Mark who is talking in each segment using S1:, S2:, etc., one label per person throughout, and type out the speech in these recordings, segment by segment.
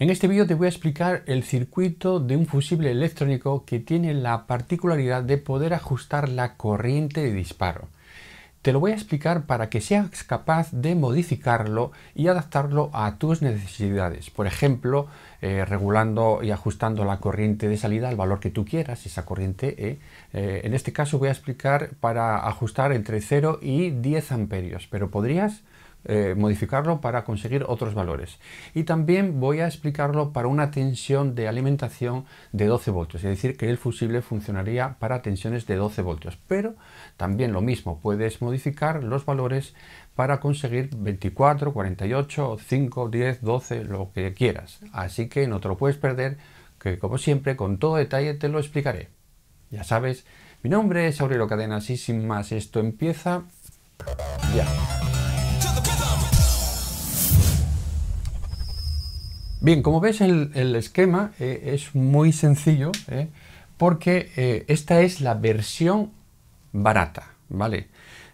S1: En este vídeo te voy a explicar el circuito de un fusible electrónico que tiene la particularidad de poder ajustar la corriente de disparo. Te lo voy a explicar para que seas capaz de modificarlo y adaptarlo a tus necesidades. Por ejemplo, eh, regulando y ajustando la corriente de salida al valor que tú quieras, esa corriente E. En este caso voy a explicar para ajustar entre 0 y 10 amperios, pero podrías eh, modificarlo para conseguir otros valores. Y también voy a explicarlo para una tensión de alimentación de 12 voltios, es decir, que el fusible funcionaría para tensiones de 12 voltios. Pero también lo mismo, puedes modificar los valores para conseguir 24, 48, 5, 10, 12, lo que quieras. Así que no te lo puedes perder, que como siempre, con todo detalle te lo explicaré. Ya sabes, mi nombre es Aurelio Cadenas y sin más, esto empieza ya. Bien, como ves el, esquema eh, es muy sencillo eh, porque eh, esta es la versión barata, ¿vale?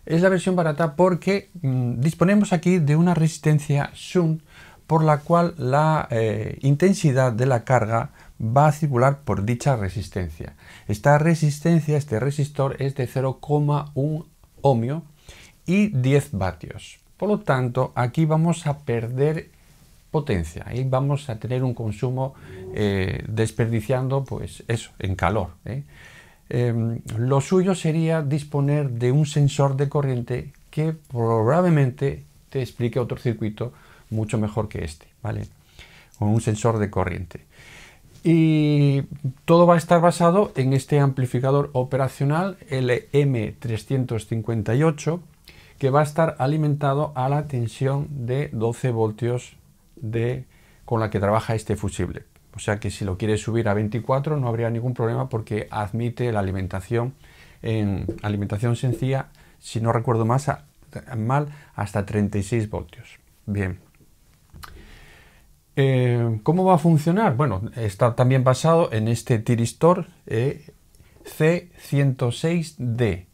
S1: Es la versión barata porque mm, disponemos aquí de una resistencia shunt por la cual la intensidad de la carga va a circular por dicha resistencia. Esta resistencia, este resistor es de 0,1 ohmio y 10 vatios. Por lo tanto, aquí vamos a perder potencia. Ahí vamos a tener un consumo eh, desperdiciando, pues eso, en calor. ¿eh? Em, lo suyo sería disponer de un sensor de corriente que probablemente te explique otro circuito mucho mejor que este, ¿vale? Con un sensor de corriente. Y todo va a estar basado en este amplificador operacional LM358 que va a estar alimentado a la tensión de 12 voltios de, con la que trabaja este fusible. O sea que si lo quieres subir a 24 no habría ningún problema porque admite la alimentación en alimentación sencilla, si no recuerdo más, mal, hasta 36 voltios. Bien. Eh, ¿Cómo va a funcionar? Bueno, está también basado en este tiristor eh, C106D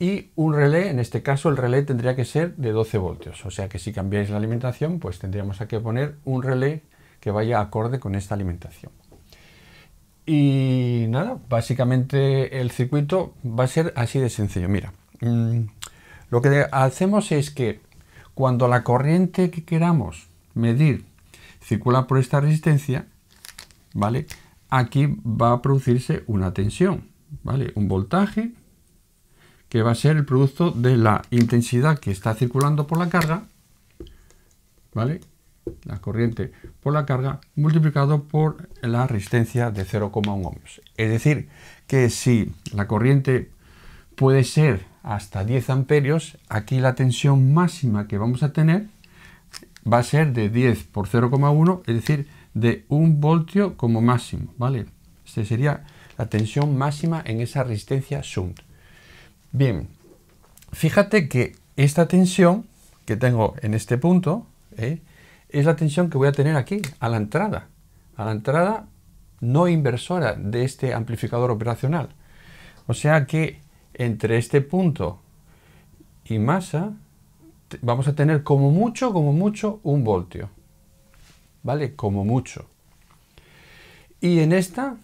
S1: y un relé, en este caso el relé tendría que ser de 12 voltios, o sea que si cambiáis la alimentación pues tendríamos que poner un relé que vaya acorde con esta alimentación. Y nada, básicamente el circuito va a ser así de sencillo. Mira, mm, lo que hacemos es que cuando la corriente que queramos medir circula por esta resistencia, ¿vale? Aquí va a producirse una tensión, ¿vale? Un voltaje que va a ser el producto de la intensidad que está circulando por la carga, ¿vale? La corriente por la carga multiplicado por la resistencia de 0,1 ohmios. Es decir, que si la corriente puede ser hasta 10 amperios, aquí la tensión máxima que vamos a tener va a ser de 10 por 0,1, es decir, de 1 voltio como máximo, ¿vale? Esta sería la tensión máxima en esa resistencia shunt. Bien, fíjate que esta tensión que tengo en este punto ¿eh? es la tensión que voy a tener aquí, a la entrada, a la entrada no inversora de este amplificador operacional. O sea que entre este punto y masa vamos a tener como mucho, como mucho, un voltio. ¿Vale? Como mucho. Y en esta,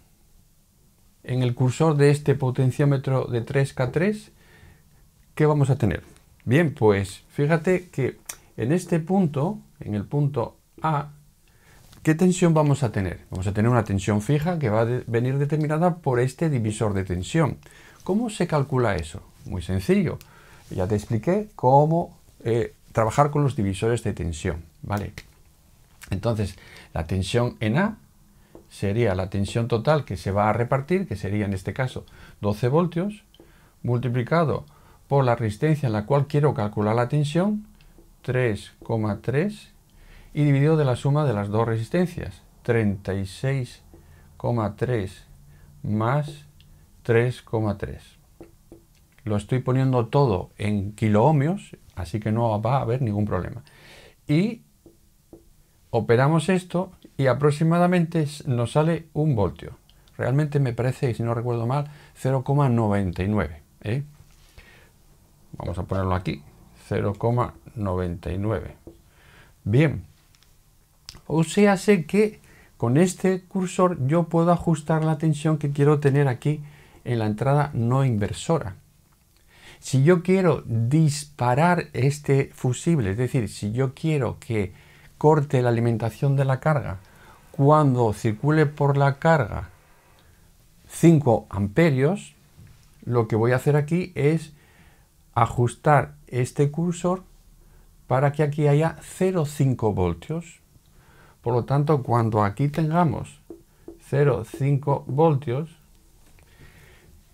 S1: en el cursor de este potenciómetro de 3K3, ¿qué vamos a tener? Bien, pues fíjate que en este punto, en el punto A, ¿qué tensión vamos a tener? Vamos a tener una tensión fija que va a venir determinada por este divisor de tensión. ¿Cómo se calcula eso? Muy sencillo. Ya te expliqué cómo eh, trabajar con los divisores de tensión, ¿vale? Entonces, la tensión en A sería la tensión total que se va a repartir, que sería en este caso 12 voltios, multiplicado por la resistencia en la cual quiero calcular la tensión, 3,3, y dividido de la suma de las dos resistencias, 36,3 más 3,3. Lo estoy poniendo todo en kiloohmios, así que no va a haber ningún problema. Y operamos esto y aproximadamente nos sale un voltio. Realmente me parece, si no recuerdo mal, 0,99. ¿eh? Vamos a ponerlo aquí, 0,99. Bien, O sea, sé que con este cursor yo puedo ajustar la tensión que quiero tener aquí en la entrada no inversora. Si yo quiero disparar este fusible, es decir, si yo quiero que corte la alimentación de la carga cuando circule por la carga 5 amperios, lo que voy a hacer aquí es ajustar este cursor para que aquí haya 0,5 voltios. Por lo tanto, cuando aquí tengamos 0,5 voltios,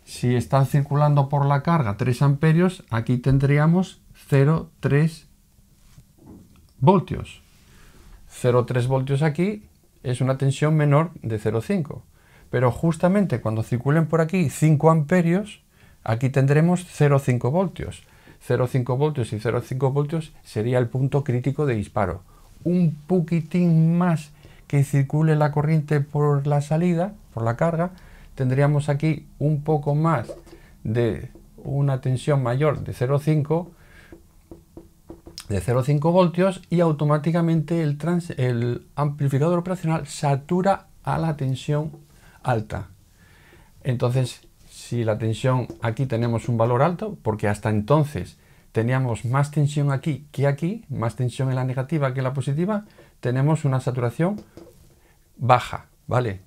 S1: si está circulando por la carga 3 amperios, aquí tendríamos 0,3 voltios. 0,3 voltios aquí es una tensión menor de 0,5. Pero justamente cuando circulen por aquí 5 amperios, aquí tendremos 0,5 voltios. 0,5 voltios y 0,5 voltios sería el punto crítico de disparo. Un poquitín más que circule la corriente por la salida, por la carga, tendríamos aquí un poco más de una tensión mayor de 0,5 de 0,5 voltios y automáticamente el, el amplificador operacional satura a la tensión alta. Entonces, si la tensión aquí tenemos un valor alto, porque hasta entonces teníamos más tensión aquí que aquí, más tensión en la negativa que en la positiva, tenemos una saturación baja, ¿vale?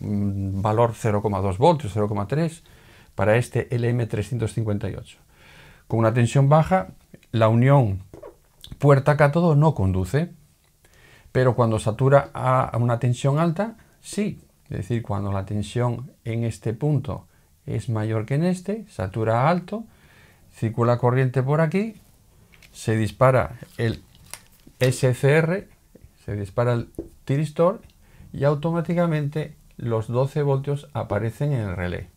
S1: valor 0,2 voltios, 0,3 para este LM358. Con una tensión baja, la unión puerta-cátodo no conduce, pero cuando satura a una tensión alta, sí. Es decir, cuando la tensión en este punto es mayor que en este, satura alto, circula corriente por aquí, se dispara el SCR, se dispara el tiristor y automáticamente los 12 voltios aparecen en el relé.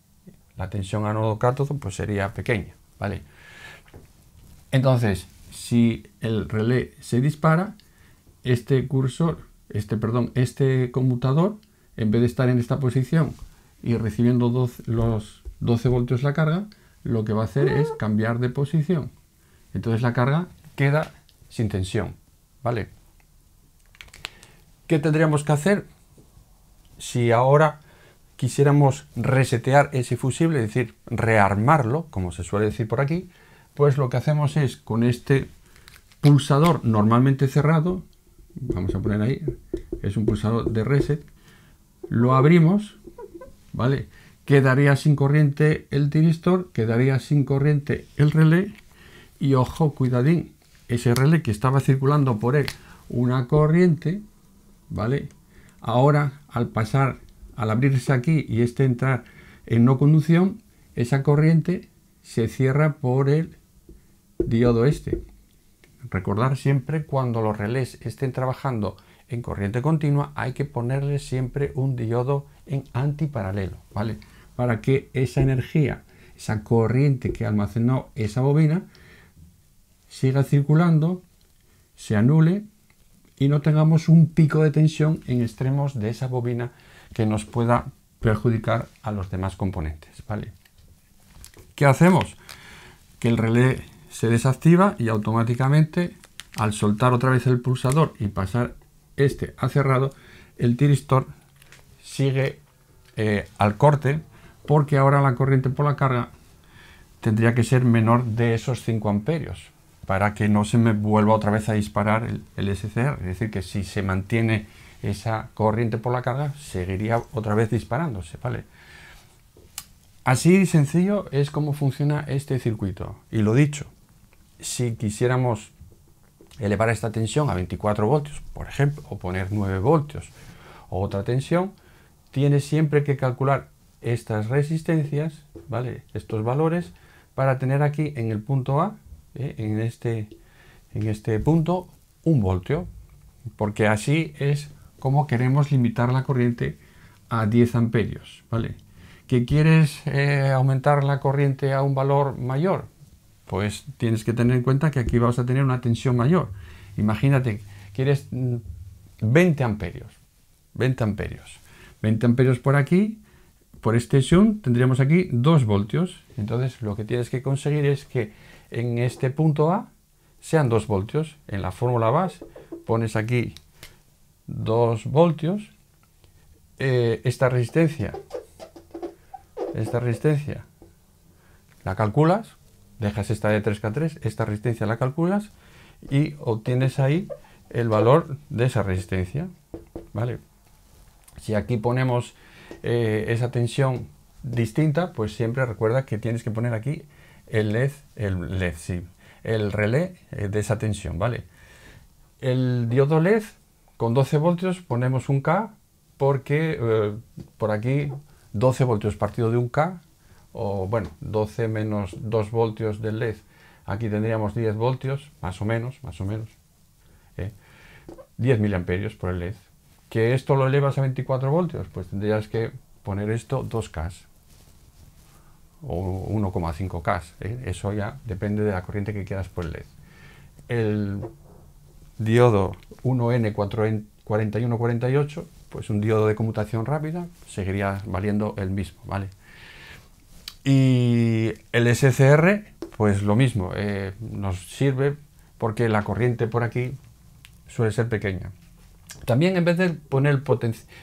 S1: La tensión anodo-cátodo pues sería pequeña, ¿vale? Entonces, si el relé se dispara, este cursor, este, perdón, este conmutador, en vez de estar en esta posición y recibiendo los 12 voltios la carga, lo que va a hacer es cambiar de posición. Entonces la carga queda sin tensión, ¿vale? ¿Qué tendríamos que hacer? si ahora quisiéramos resetear ese fusible, es decir, rearmarlo, como se suele decir por aquí, pues lo que hacemos es con este pulsador normalmente cerrado, vamos a poner ahí, es un pulsador de reset, lo abrimos, ¿vale? Quedaría sin corriente el tiristor, quedaría sin corriente el relé y ojo, cuidadín, ese relé que estaba circulando por él una corriente, ¿vale? Ahora, al pasar, al abrirse aquí y este entrar en no conducción, esa corriente se cierra por el diodo este. Recordar siempre cuando los relés estén trabajando en corriente continua hay que ponerle siempre un diodo en antiparalelo, ¿vale? Para que esa energía, esa corriente que almacenó esa bobina, siga circulando, se anule y no tengamos un pico de tensión en extremos de esa bobina que nos pueda perjudicar a los demás componentes. ¿vale? ¿Qué hacemos? Que el relé se desactiva y automáticamente al soltar otra vez el pulsador y pasar este a cerrado, el tiristor sigue eh, al corte porque ahora la corriente por la carga tendría que ser menor de esos 5 amperios para que no se me vuelva otra vez a disparar el, SCR. Es decir, que si se mantiene esa corriente por la carga, seguiría otra vez disparándose, ¿vale? Así sencillo es como funciona este circuito. Y lo dicho, si quisiéramos elevar esta tensión a 24 voltios, por ejemplo, o poner 9 voltios o otra tensión, tiene siempre que calcular estas resistencias, ¿vale? Estos valores para tener aquí en el punto A ¿eh? en, este, en este punto un voltio, porque así es como queremos limitar la corriente a 10 amperios, ¿vale? ¿Que quieres eh, aumentar la corriente a un valor mayor? Pues tienes que tener en cuenta que aquí vas a tener una tensión mayor. Imagínate, quieres 20 mm, amperios, 20 amperios. 20 amperios por aquí, por este tendríamos aquí 2 voltios. Entonces lo que tienes que conseguir es que en este punto A sean 2 voltios. En la fórmula base pones aquí 2 voltios. Eh, esta resistencia, esta resistencia la calculas, dejas esta de 3K3, esta resistencia la calculas y obtienes ahí el valor de esa resistencia. ¿vale? Si aquí ponemos eh, esa tensión distinta, pues siempre recuerda que tienes que poner aquí el LED, el LED, sí, el relé eh, de esa tensión, ¿vale? El diodo LED con 12 voltios ponemos un K porque eh, por aquí 12 voltios partido de un K o bueno, 12 menos 2 voltios del LED. Aquí tendríamos 10 voltios, más o menos, más o menos. 10 miliamperios por el LED. ¿Que esto lo elevas a 24 voltios? Pues tendrías que poner esto 2K o 1,5K. ¿eh? Eso ya depende de la corriente que quieras por el LED. El diodo 1N4148, pues un diodo de conmutación rápida, seguiría valiendo el mismo, ¿vale? Y el SCR, pues lo mismo, eh, nos sirve porque la corriente por aquí suele ser pequeña. También en vez de poner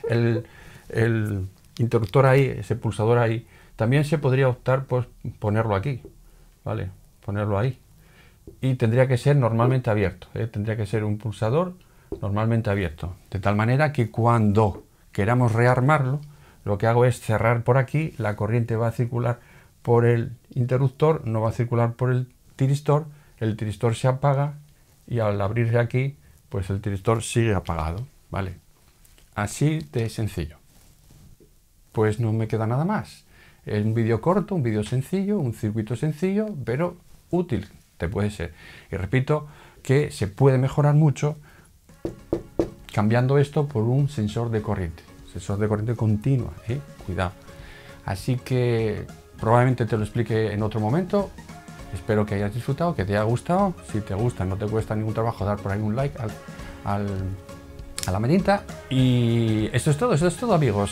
S1: el, interruptor ahí, ese pulsador ahí, también se podría optar por ponerlo aquí, ¿vale? Ponerlo ahí. Y tendría que ser normalmente abierto, ¿eh? tendría que ser un pulsador normalmente abierto. De tal manera que cuando queramos rearmarlo, lo que hago es cerrar por aquí, la corriente va a circular por el interruptor, no va a circular por el tiristor, el tiristor se apaga y al abrirse aquí pues el tiristor sigue apagado, ¿vale? Así de sencillo. Pues no me queda nada más. Un vídeo corto, un vídeo sencillo, un circuito sencillo, pero útil te puede ser. Y repito que se puede mejorar mucho cambiando esto por un sensor de corriente. Sensor de corriente continua, ¿eh? cuidado. Así que probablemente te lo explique en otro momento Espero que hayas disfrutado, que te haya gustado. Si te gusta, no te cuesta ningún trabajo dar por ahí un like a la manita. Y eso es todo, eso es todo amigos.